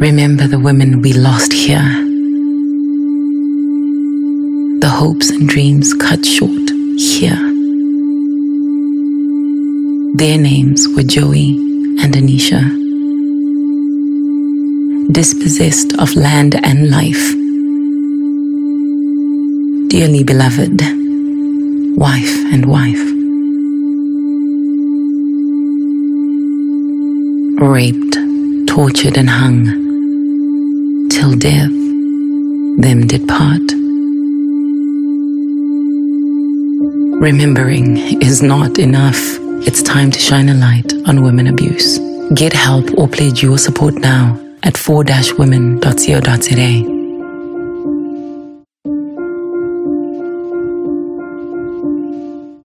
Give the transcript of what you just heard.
Remember the women we lost here. The hopes and dreams cut short here. Their names were Joey and Anisha. Dispossessed of land and life. Dearly beloved, wife and wife. Raped, tortured, and hung, till death them did part. Remembering is not enough. It's time to shine a light on women abuse. Get help or pledge your support now at for-women.co.za.